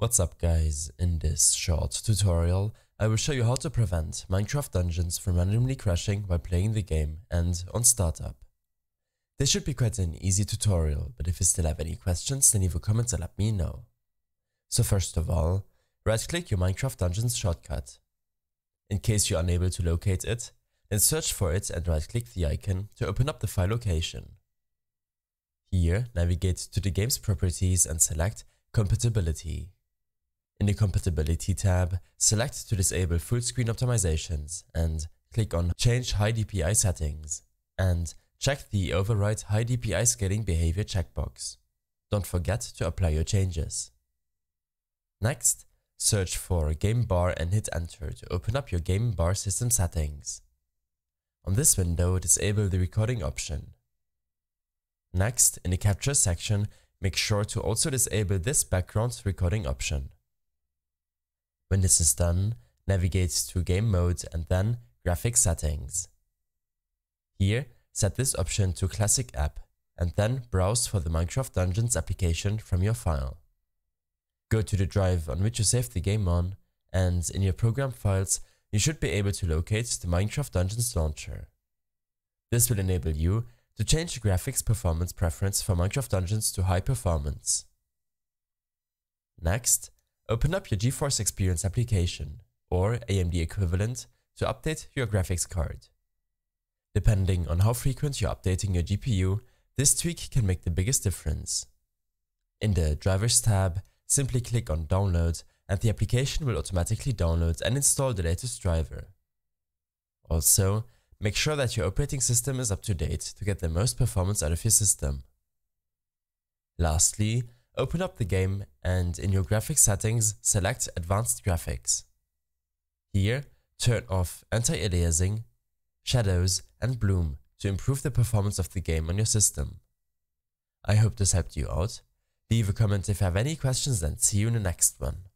What's up guys, in this short tutorial I will show you how to prevent Minecraft dungeons from randomly crashing while playing the game and on startup. This should be quite an easy tutorial, but if you still have any questions then leave a comment and let me know. So first of all, right click your Minecraft Dungeons shortcut. In case you're unable to locate it, then search for it and right click the icon to open up the file location. Here, navigate to the game's properties and select Compatibility. In the Compatibility tab, select to disable full screen optimizations and click on Change High DPI settings and check the Override High DPI scaling behavior checkbox. Don't forget to apply your changes. Next, search for Game Bar and hit enter to open up your Game Bar system settings. On this window, disable the recording option. Next, in the capture section, make sure to also disable this background recording option. When this is done, navigate to Game Mode and then Graphics Settings. Here, set this option to Classic App and then browse for the Minecraft Dungeons application from your file. Go to the drive on which you saved the game on and in your program files you should be able to locate the Minecraft Dungeons launcher. This will enable you to change the graphics performance preference for Minecraft Dungeons to high performance. Next, Open up your GeForce Experience application, or AMD equivalent, to update your graphics card. Depending on how frequent you're updating your GPU, this tweak can make the biggest difference. In the Drivers tab, simply click on Download and the application will automatically download and install the latest driver. Also, make sure that your operating system is up to date to get the most performance out of your system. Lastly, Open up the game and in your graphics settings select Advanced Graphics. Here, turn off anti-aliasing, shadows and bloom to improve the performance of the game on your system. I hope this helped you out. Leave a comment if you have any questions and see you in the next one.